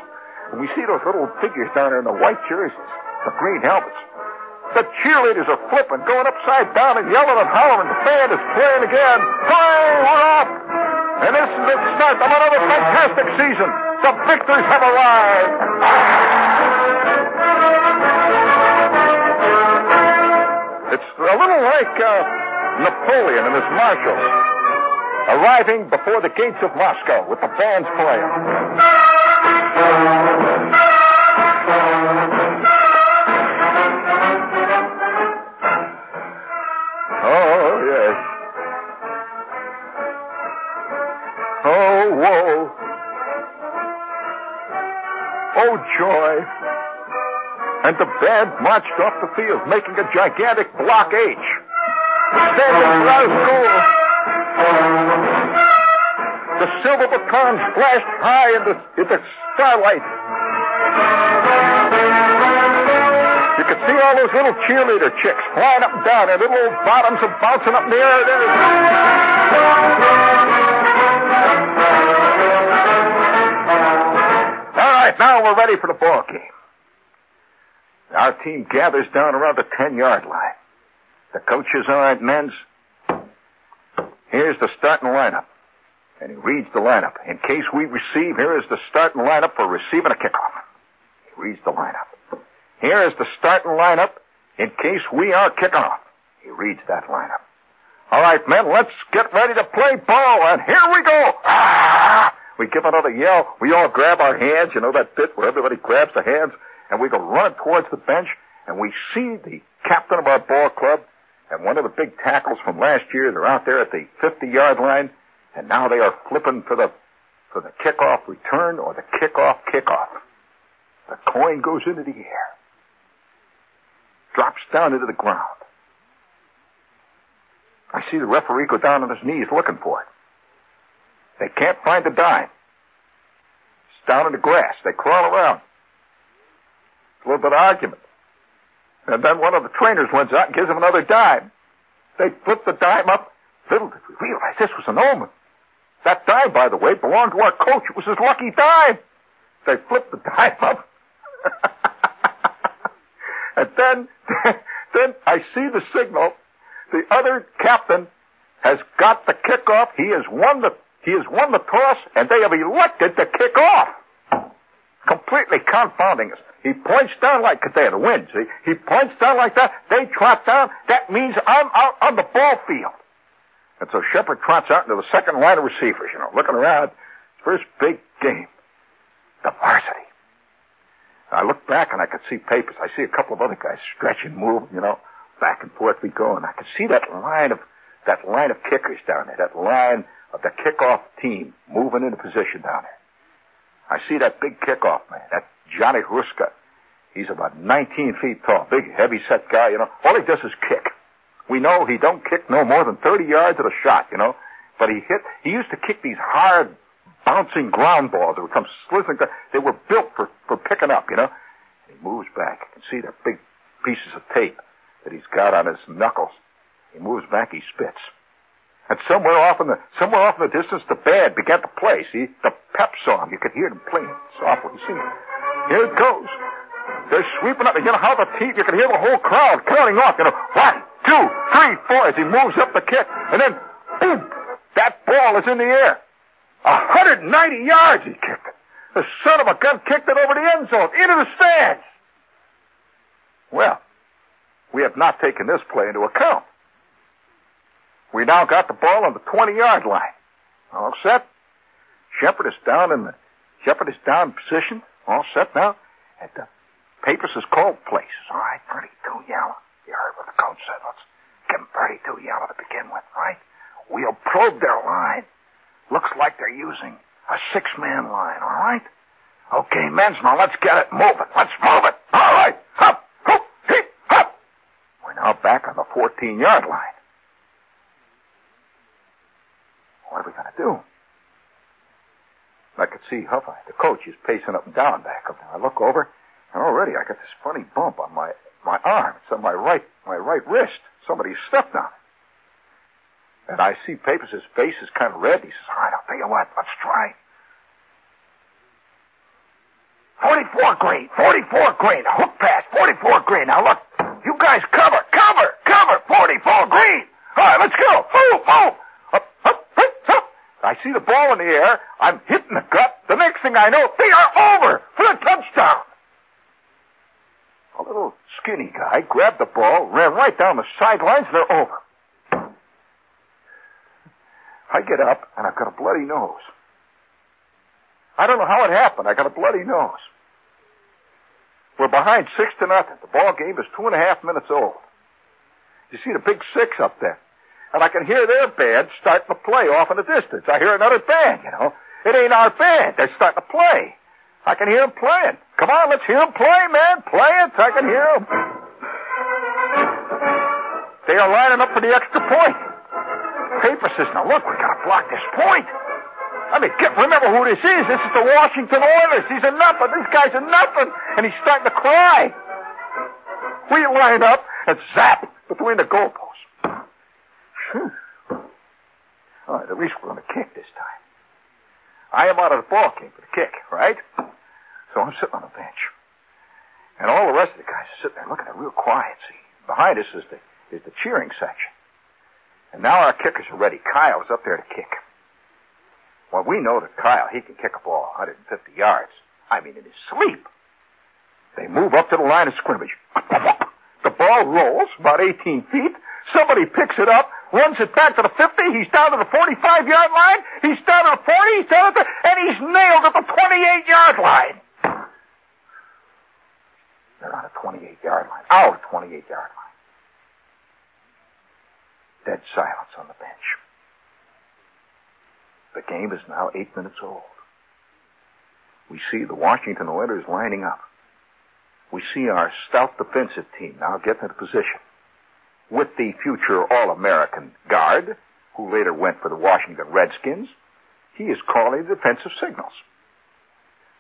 And we see those little figures down there in the white jerseys, the green helmets. The cheerleaders are flipping, going upside down and yelling and hollering. The band is playing again. Hooray, we're off! And this is the start of another fantastic season. The victors have arrived. It's a little like uh, Napoleon and his marshals arriving before the gates of Moscow with the bands playing. Oh, yes. Oh. Oh, joy. And the band marched off the field, making a gigantic block H. The silver batons flashed high in the, in the starlight. You could see all those little cheerleader chicks flying up and down, their little old bottoms are bouncing up in the air. All right, now we're ready for the ball game. Our team gathers down around the 10 yard line. The coach is all right, men's. Here's the starting lineup. And he reads the lineup. In case we receive, here is the starting lineup for receiving a kickoff. He reads the lineup. Here is the starting lineup in case we are kicking off. He reads that lineup. All right, men, let's get ready to play ball. And here we go. Ah! We give another yell. We all grab our hands. You know that bit where everybody grabs the hands? And we go running towards the bench. And we see the captain of our ball club and one of the big tackles from last year. They're out there at the 50 yard line. And now they are flipping for the, for the kickoff return or the kickoff kickoff. The coin goes into the air. Drops down into the ground. I see the referee go down on his knees looking for it. They can't find the dime. It's down in the grass. They crawl around. A little bit of argument. And then one of the trainers runs out and gives him another dime. They flip the dime up. Little did we realize this was an omen. That dime, by the way, belonged to our coach. It was his lucky dime. They flip the dime up. and then, then I see the signal. The other captain has got the kickoff. He has won the he has won the toss, and they have elected to kick off. Completely confounding us. He points down like, cause they had a win, see? He points down like that. They trot down. That means I'm out on the ball field. And so Shepherd trots out into the second line of receivers, you know, looking around. First big game. The varsity. I look back and I could see papers. I see a couple of other guys stretching, moving, you know, back and forth we go. And I could see that line of, that line of kickers down there, that line of the kickoff team moving into position down there. I see that big kickoff man, that Johnny Ruska. He's about 19 feet tall, big, heavy set guy, you know. All he does is kick. We know he don't kick no more than 30 yards at a shot, you know. But he hit, he used to kick these hard, bouncing ground balls that would come slithering. They were built for, for picking up, you know. He moves back. You can see the big pieces of tape that he's got on his knuckles. He moves back, he spits. And somewhere off in the somewhere off in the distance, the band began to play. See, the pep song. You could hear them playing softly. See, here it goes. They're sweeping up. You know how the team. You can hear the whole crowd counting off. You know, one, two, three, four. As he moves up the kick, and then boom, That ball is in the air. 190 yards he kicked it. The son of a gun kicked it over the end zone, into the stands. Well, we have not taken this play into account. We now got the ball on the 20 yard line. All set. Shepherd is down in the, Shepherd is down position. All set now. And the Papers has called places. All right, 32 yellow. You heard what the coach said. Let's give them 32 yellow to begin with, right? We'll probe their line. Looks like they're using a six-man line, all right? Okay, men's now, let's get it moving. Let's move it. All right. Up, up, hip, up. We're now back on the 14-yard line. What are we going to do? See Huffine, the coach, is pacing up and down back up there. I look over, and already I got this funny bump on my, my arm. It's on my right, my right wrist. Somebody stepped on it. And I see Papers' face is kind of red. He says, all right, I'll tell you what, let's try. 44 green, 44 green, hook pass, 44 green. Now look, you guys cover, cover, cover, 44 green. All right, let's go. Move, move. I see the ball in the air. I'm hitting the gut. The next thing I know, they are over for a touchdown. A little skinny guy grabbed the ball, ran right down the sidelines, and they're over. I get up, and I've got a bloody nose. I don't know how it happened. I got a bloody nose. We're behind six to nothing. The ball game is two and a half minutes old. You see the big six up there. And I can hear their band starting to play off in the distance. I hear another band, you know. It ain't our band. They're starting to play. I can hear them playing. Come on, let's hear them play, man. Play it. I can hear them. They are lining up for the extra point. Paper says, now look, we gotta block this point. I mean, get, remember who this is. This is the Washington Oilers. He's a nothing. This guy's a nothing. And he's starting to cry. We line up and zap between the goalposts. All right, at least we're going to kick this time. I am out of the ball game for the kick, right? So I'm sitting on the bench. And all the rest of the guys are sitting there looking at real quiet. See, behind us is the, is the cheering section. And now our kickers are ready. Kyle's up there to kick. Well, we know that Kyle, he can kick a ball 150 yards. I mean, in his sleep. They move up to the line of scrimmage. The ball rolls about 18 feet. Somebody picks it up, runs it back to the 50. He's down to the 45 yard line. He's down to the 40. He's down to the, and he's nailed at the 28 yard line. They're on a 28 yard line. Our 28 yard line. Dead silence on the bench. The game is now eight minutes old. We see the Washington Oilers lining up. We see our stout defensive team now get into position with the future All-American guard, who later went for the Washington Redskins. He is calling defensive signals.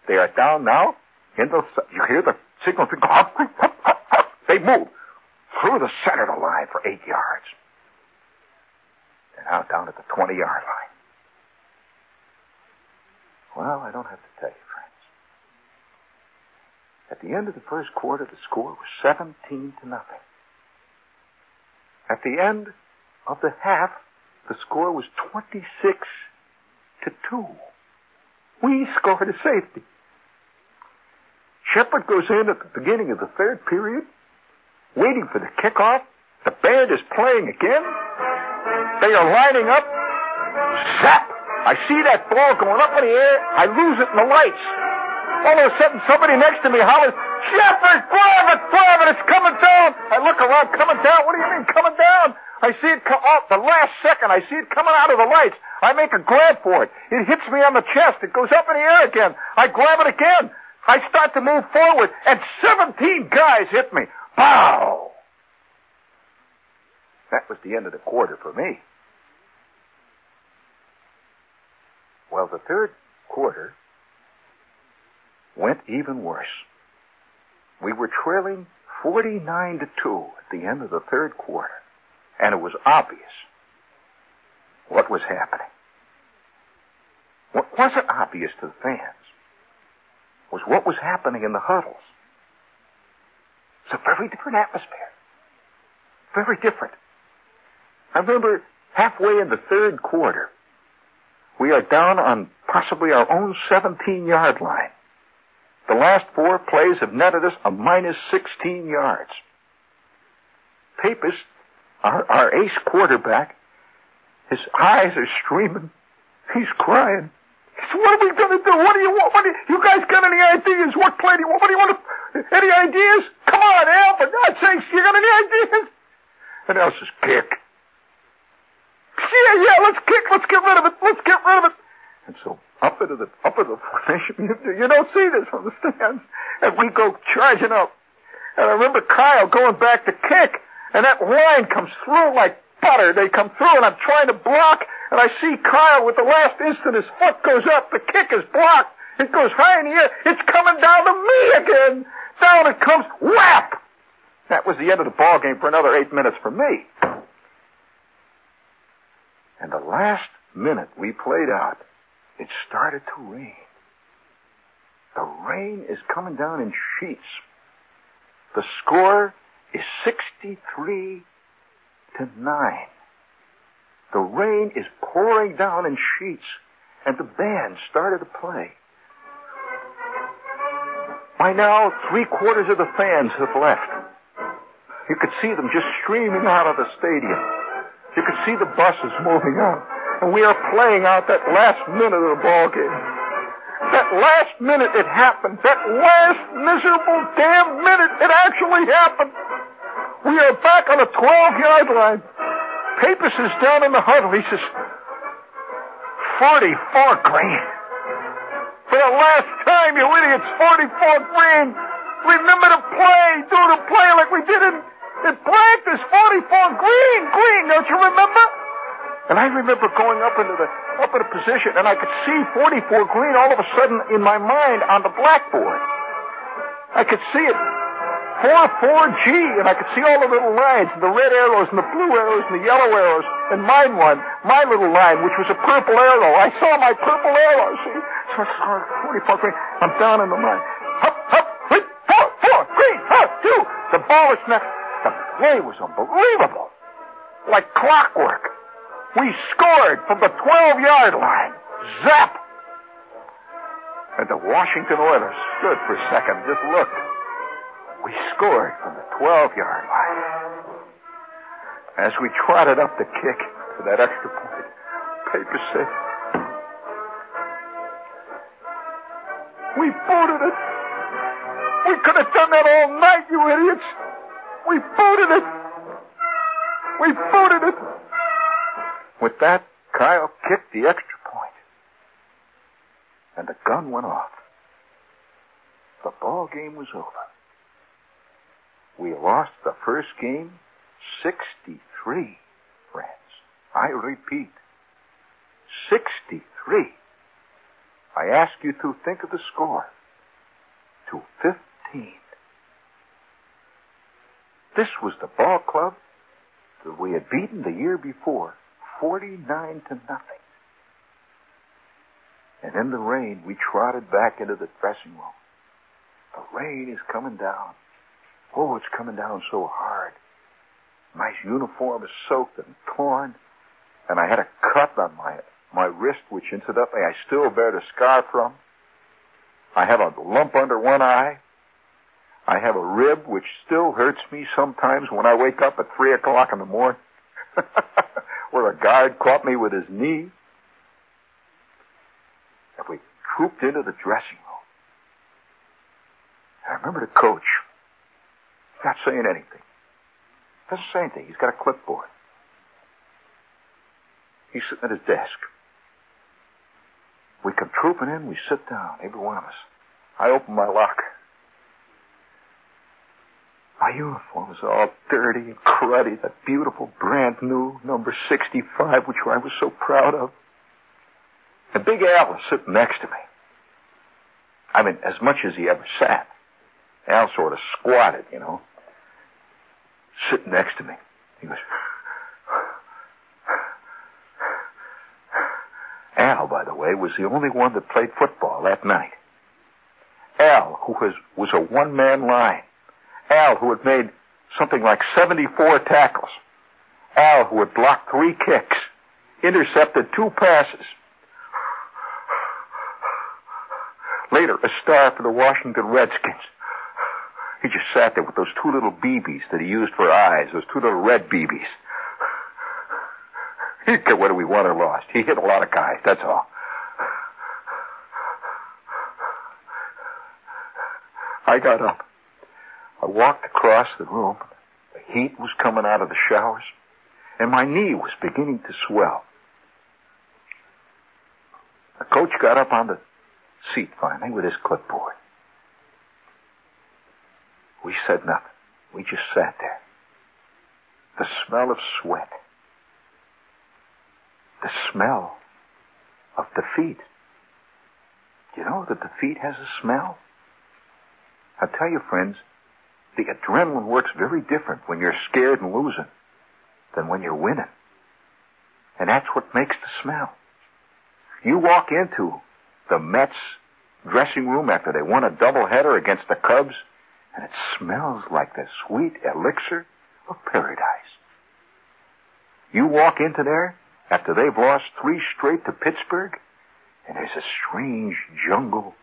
They are down now in the, you hear the signals. they move through the center of the line for eight yards. They're now down at the 20 yard line. Well, I don't have to tell you. At the end of the first quarter, the score was 17 to nothing. At the end of the half, the score was 26 to 2. We scored a safety. Shepherd goes in at the beginning of the third period, waiting for the kickoff. The band is playing again. They are lining up. Zap! I see that ball going up in the air. I lose it in the lights. All of a sudden, somebody next to me hollers, grab it, grab it, it's coming down. I look around, coming down. What do you mean, coming down? I see it come out the last second. I see it coming out of the lights. I make a grab for it. It hits me on the chest. It goes up in the air again. I grab it again. I start to move forward, and 17 guys hit me. Pow! That was the end of the quarter for me. Well, the third quarter went even worse. We were trailing 49 to 2 at the end of the third quarter, and it was obvious what was happening. What wasn't obvious to the fans was what was happening in the huddles. It's a very different atmosphere. Very different. I remember halfway in the third quarter, We are down on possibly our own 17 yard line. The last four plays have netted us a minus 16 yards. Papis, our, our ace quarterback, his eyes are streaming. He's crying. What are we going to do? What do you want? What do you, you guys got any ideas? What play do you want? What do you want to, any ideas? Come on, Al, for God's sakes, you got any ideas? And Al says, kick. Yeah, yeah, let's kick. Let's get rid of it. Let's get rid of it. And so up into the up into the formation, you, you don't see this from the stands, and we go charging up. And I remember Kyle going back to kick, and that line comes through like butter. They come through, and I'm trying to block, and I see Kyle with the last instant, his foot goes up, the kick is blocked. It goes high in the air. It's coming down to me again. Down it comes, whap! That was the end of the ball game for another eight minutes for me. And the last minute we played out, it started to rain. The rain is coming down in sheets. The score is 63 to 9. The rain is pouring down in sheets, and the band started to play. By now, three quarters of the fans have left. You could see them just streaming out of the stadium. You could see the buses moving out. And we are playing out that last minute of the ball game. That last minute it happened. That last miserable damn minute it actually happened. We are back on the 12 yard line. Papis is down in the huddle. He says, 44 green. For the last time, you idiots, 44 green. Remember to play. Do the play like we did in, in practice. 44 green, green. Don't you remember? And I remember going up into the up in a position, and I could see 44 green all of a sudden in my mind on the blackboard. I could see it 4-4-G, and I could see all the little lines, and the red arrows and the blue arrows and the yellow arrows, and mine one, my little line, which was a purple arrow. I saw my purple arrow, see? So I saw 44 green. I'm down in the line. Up, up, three, four, four, green, two. The ball is next. The play was unbelievable. Like clockwork. We scored from the 12 yard line. Zap! And the Washington Oilers stood for a second, just looked. We scored from the 12 yard line. As we trotted up the kick for that extra point, Paper said, We booted it. We could have done that all night, you idiots. We booted it. We booted it. With that, Kyle kicked the extra point. And the gun went off. The ball game was over. We lost the first game 63, friends. I repeat, 63. I ask you to think of the score to 15. This was the ball club that we had beaten the year before, 49 to nothing. And in the rain, we trotted back into the dressing room. The rain is coming down. Oh, it's coming down so hard. My uniform is soaked and torn, and I had a cut on my my wrist, which incidentally I still bear the scar from. I have a lump under one eye. I have a rib which still hurts me sometimes when I wake up at three o'clock in the morning, where a guard caught me with his knee. And we trooped into the dressing room. I remember the coach not saying anything. Doesn't say anything. He's got a clipboard. He's sitting at his desk. We come trooping in. We sit down, every one of us. I open my locker. My uniform is all dirty and cruddy. That beautiful brand new number 65, which I was so proud of. And Big Al was sitting next to me. I mean, as much as he ever sat. Al sort of squatted, you know, sitting next to me. He was. Al, by the way, was the only one that played football that night. Al, who was, was a one-man line. Al, who had made something like 74 tackles. Al, who had blocked three kicks, intercepted two passes, Later, a star for the Washington Redskins. He just sat there with those two little BBs that he used for eyes, those two little red BBs. He didn't care whether we won or lost. He hit a lot of guys, that's all. I got up. I walked across the room. The heat was coming out of the showers, and my knee was beginning to swell. The coach got up on the seat finally with his clipboard. We said nothing. We just sat there. The smell of sweat. The smell of defeat. You know that defeat has a smell? I tell you, friends, the adrenaline works very different when you're scared and losing than when you're winning. And that's what makes the smell. You walk into the Mets dressing room after they won a doubleheader against the Cubs, and it smells like the sweet elixir of paradise. You walk into there after they've lost three straight to Pittsburgh, and there's a strange jungle,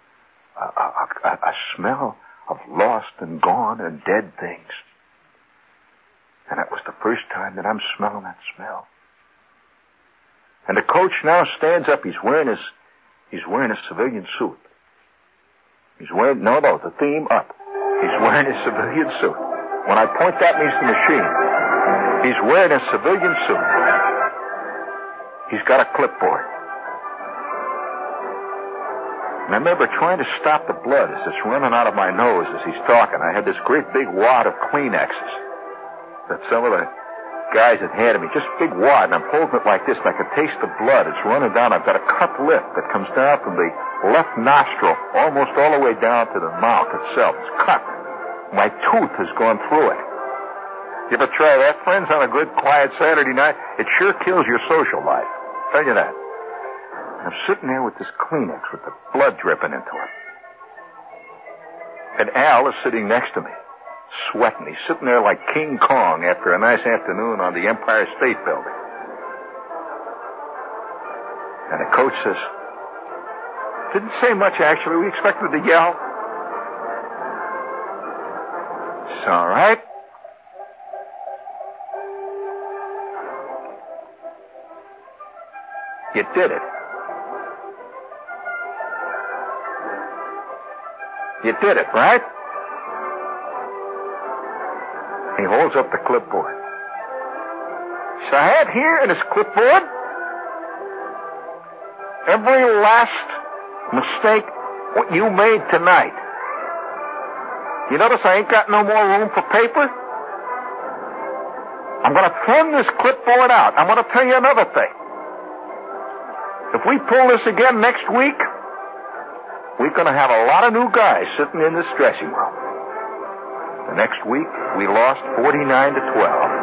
a, a, a, a smell of lost and gone and dead things. And that was the first time that I'm smelling that smell. And the coach now stands up. He's wearing his, he's wearing a civilian suit. He's wearing, no, no, the theme up. He's wearing a civilian suit. When I point that means the machine. He's wearing a civilian suit. He's got a clipboard. And I remember trying to stop the blood as it's running out of my nose as he's talking. I had this great big wad of Kleenexes that some of the guys had handed me. Just big wad, and I'm holding it like this, and I can taste the blood. It's running down. I've got a cut lip that comes down from the left nostril almost all the way down to the mouth itself. It's cut. My tooth has gone through it. You ever try that, friends, on a good, quiet Saturday night? It sure kills your social life. Tell you that. I'm sitting there with this Kleenex with the blood dripping into it. And Al is sitting next to me, sweating. He's sitting there like King Kong after a nice afternoon on the Empire State Building. And the coach says, didn't say much actually. We expected to yell. It's all right. You did it. You did it, right? He holds up the clipboard. So I have here in his clipboard every last mistake what you made tonight. You notice I ain't got no more room for paper? I'm going to thin this clipboard out. I'm to tell you another thing. If we pull this again next week, we're going to have a lot of new guys sitting in this dressing room. The next week, we lost 49 to 12.